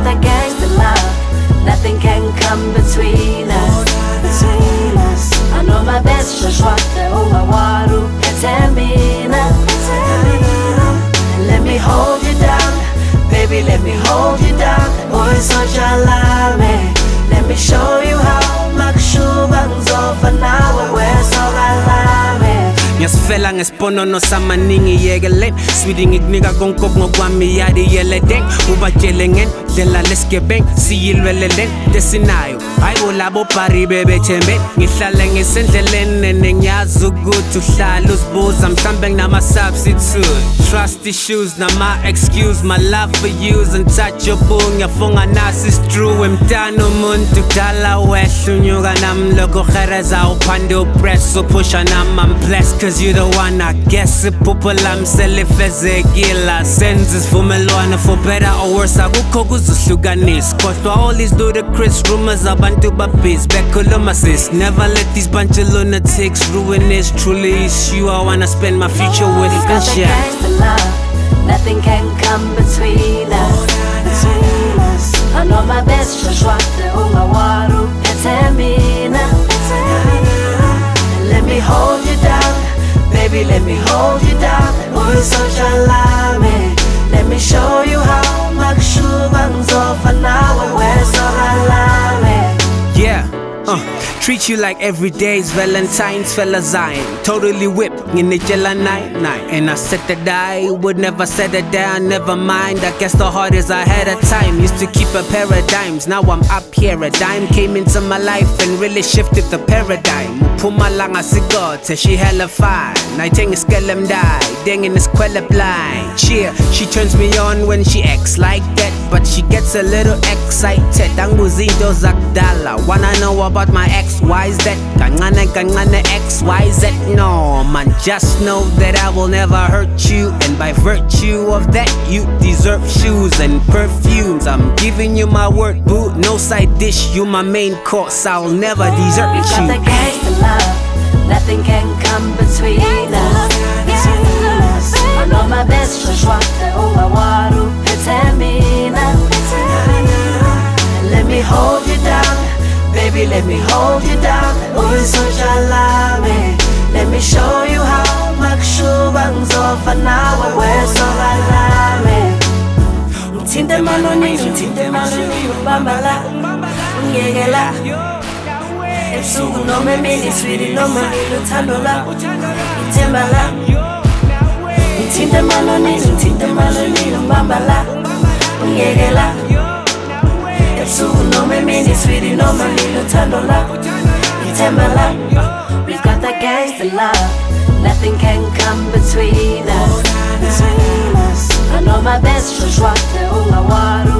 got that gangster love. Nothing can come between us. Between us. I know my best shot oh my water, Petamina Let me hold you down. Baby let me hold you down. Boy, ngiyasifela ngesiponono samaningi yekeleni swidi ngikunika konke ngokwami yadiyeleden ubatshele ngendlela lesigebeng siyilwelelen tesinayo hayi bolabo bhari bebethembe. Ngihlale ngisendleleni nene ngiyazi ukuthi uhlala uzibuza. Mhlambe nginama-substitute trust issues nama-excuse my love for yous untouchable ngiyafunga nasi istrue emntana umuntu kudala wehla unyuka nami. Lokho hereza uphande upress uphusha nami. I'm blessed cause you the one. I guess iphupho lami selifezekile senza isivumelwano for better or worse. Akukho kuzohlukanisa. Kodwa all these ludicrous rumors abantu babhizi bekhuluma sis. Never let these bunch of lunatics ruin this. Truly it's you I wanna spend my future with We've got that yeah. gangster love. Nothing can come between us. Between us. I know my best shoshwate ungawaru Let me hold you down Baby let me hold you down. Uyisotsha lami treat you like every day is Valentine's fella Zion. Totally whipped, in the nginitshela night night. And I said that I would never settle down, never mind. I guess the hardest I had a time. Used to keep a paradigms, now I'm up here. A dime came into my life and really shifted the paradigm. Pumalanga sigote, she hella fine. Nighting is skelem die, dingin is quella blind. Cheer, she turns me on when she acts like that, but she gets a little excited. Anguzindo zakdala, wanna know about my ex? Why is that? Kancane kancane X Y Z. No man, just know that I will never hurt you, and by virtue of that, you deserve shoes and perfumes. I'm giving you my word, boo. No side dish, you my main course. I'll never desert you. Love. Nothing can come between us. I know my best shoshwate ungawaru uphethe mina Let me hold you down. Baby let me hold you down. Oh, Uyisotsha lami Let me show you how Makushuba ngizofa nawe wesoka lami Ngithinte manoningi ngithinte manoningi ubamba la Ungiyeke la ebusuku noma emini swili noma ngiluthando lakho ngithemba la. Ngithinte emalonini ngithinte emalonini ngibamba la ungiyeke la. Ebusuku noma emini swili noma ngiluthando lakho ngithemba la. We've got that gangster love. Nothing can come between us. Between us. I know my best shoshwate ungawaru uphethe